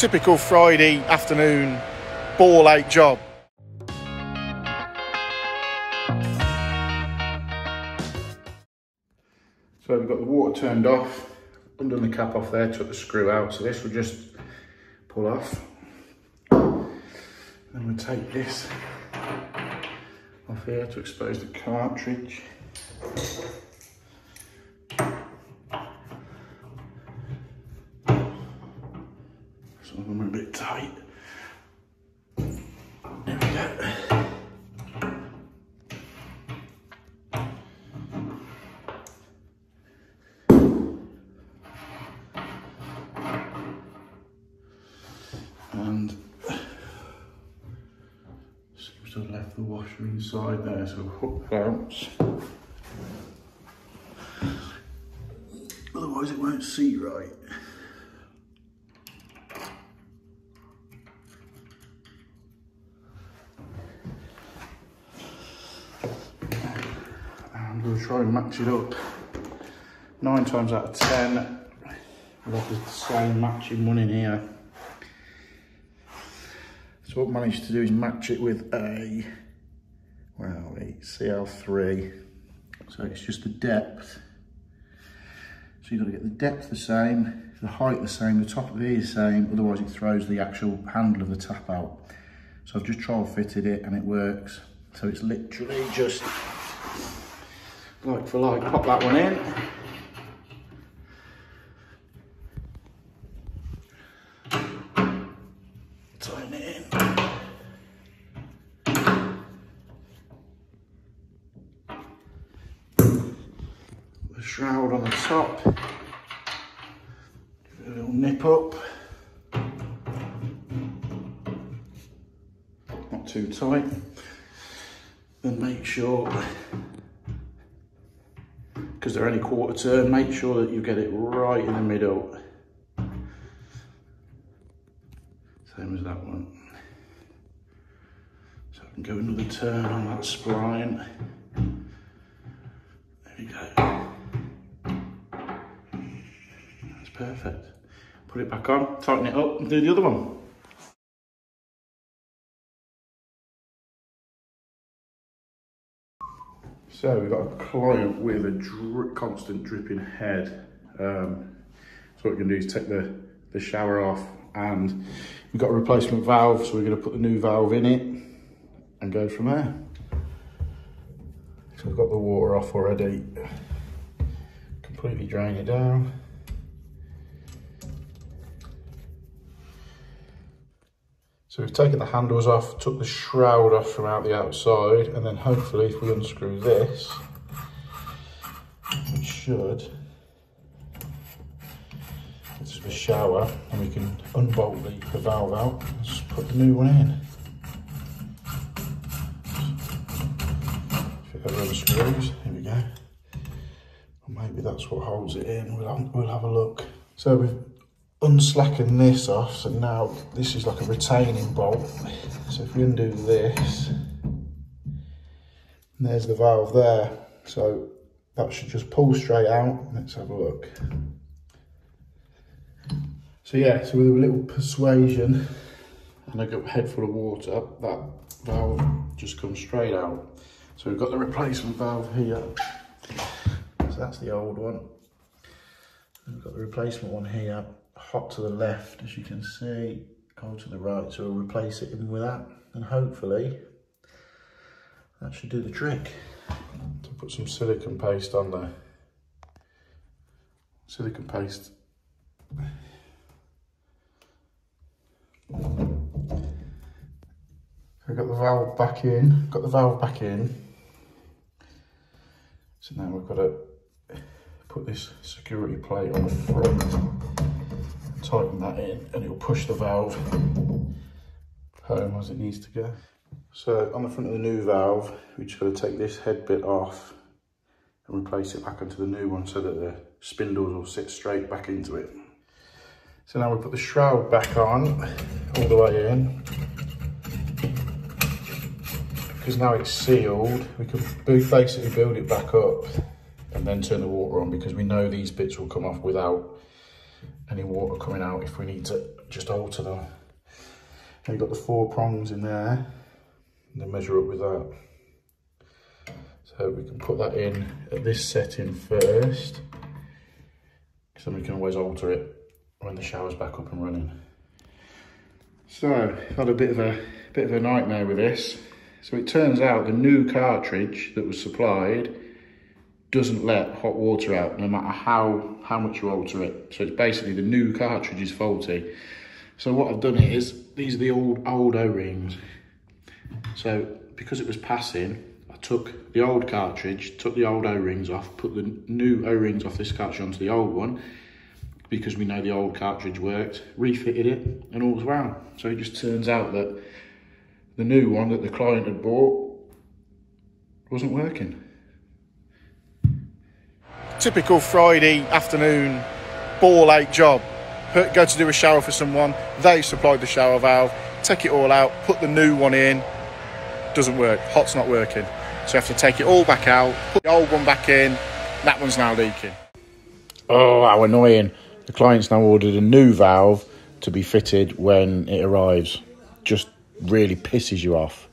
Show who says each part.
Speaker 1: typical Friday afternoon ball out job. So we've got the water turned off, undone the cap off there, took the screw out. So this will just pull off. Then we'll take this off here to expose the cartridge. Some of them are a bit tight. There we go. And seems to have left the washer inside there, so hook out. Otherwise it won't see right. I'm going to try and match it up. Nine times out of ten, we'll have got the same matching one in here. So what I managed to do is match it with a, well, a CL3. So it's just the depth. So you've got to get the depth the same, the height the same, the top of is the same, otherwise it throws the actual handle of the tap out. So I've just trial fitted it and it works. So it's literally just like for like, pop that one in. Tighten it in. The shroud on the top. Give it a little nip up. Not too tight. Then make sure because they're only quarter turn, make sure that you get it right in the middle. Same as that one. So I can go another turn on that spline. There we go. That's perfect. Put it back on, tighten it up and do the other one. So we've got a client with a constant dripping head. Um, so what we're gonna do is take the, the shower off and we've got a replacement valve. So we're gonna put the new valve in it and go from there. So we've got the water off already. Completely drain it down. We've taken the handles off, took the shroud off from out the outside, and then hopefully if we unscrew this, we should, this is the shower, and we can unbolt the, the valve out, just put the new one in. If it ever unscrews, here we go. Maybe that's what holds it in, we'll have, we'll have a look. So we've unslacken this off so now this is like a retaining bolt. So if we undo this there's the valve there. So that should just pull straight out. Let's have a look. So yeah so with a little persuasion and a head full of water that valve just comes straight out. So we've got the replacement valve here. So that's the old one. We've got the replacement one here hot to the left, as you can see, cold to the right. So we'll replace it in with that, and hopefully that should do the trick. To put some silicone paste on there. Silicone paste. I've got the valve back in, got the valve back in. So now we've got to put this security plate on the front tighten that in and it'll push the valve home as it needs to go. So on the front of the new valve, we're just got to take this head bit off and replace it back onto the new one so that the spindles will sit straight back into it. So now we put the shroud back on all the way in. Because now it's sealed, we can basically build it back up and then turn the water on because we know these bits will come off without any water coming out if we need to just alter them. And you've got the four prongs in there, and then measure up with that. So we can put that in at this setting first, because then we can always alter it when the shower's back up and running. So, I've had a bit of a bit of a nightmare with this. So it turns out the new cartridge that was supplied doesn't let hot water out no matter how, how much you alter it. So it's basically the new cartridge is faulty. So what I've done is, these are the old, old O-rings. So because it was passing, I took the old cartridge, took the old O-rings off, put the new O-rings off this cartridge onto the old one, because we know the old cartridge worked, refitted it, and all's well. So it just turns out that the new one that the client had bought wasn't working.
Speaker 2: Typical Friday afternoon ball ache job. Go to do a shower for someone, they supplied the shower valve, take it all out, put the new one in, doesn't work, hot's not working. So you have to take it all back out, put the old one back in, that one's now leaking.
Speaker 1: Oh, how annoying. The client's now ordered a new valve to be fitted when it arrives. Just really pisses you off.